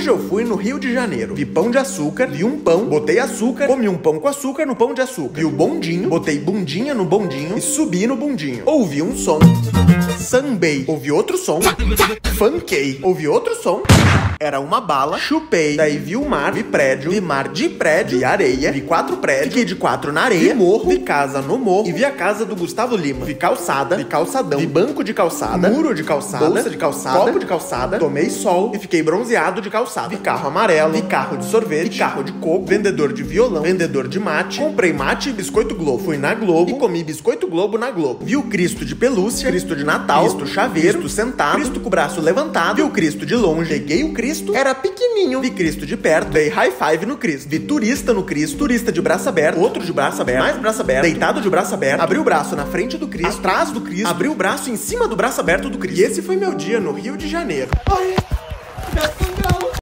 Hoje eu fui no Rio de Janeiro. Vi pão de açúcar, vi um pão, botei açúcar, comi um pão com açúcar no pão de açúcar. Vi o bondinho, botei bundinha no bondinho e subi no bundinho. Ouvi um som. Sambei. Ouvi outro som. Funkei. Ouvi outro som. Era uma bala, chupei. Daí vi o mar, vi prédio, vi mar de prédio, vi areia, vi quatro prédios, fiquei de quatro na areia, vi morro, vi casa no morro e vi a casa do Gustavo Lima. Vi calçada, vi calçadão, vi banco de calçada, muro de calçada, bolsa de calçada, copo de calçada, tomei sol e fiquei bronzeado de calçada. Vi carro amarelo, vi carro de sorvete, vi carro de coco, vendedor de violão, vendedor de mate, comprei mate e biscoito Globo. Fui na Globo. E comi biscoito Globo na Globo. Vi o Cristo de pelúcia, Cristo de Natal, Cristo chaveiro, Cristo sentado, Cristo com o braço levantado, vi o Cristo de longe, peguei o Cristo. Cristo era pequenininho. Vi Cristo de perto, dei high five no Cristo. Vi turista no Cristo, turista de braço aberto, outro de braço aberto, mais braço aberto, deitado de braço aberto, abri o braço na frente do Cristo, atrás do Cristo, abri o braço em cima do braço aberto do Cristo. E esse foi meu dia no Rio de Janeiro. Ai,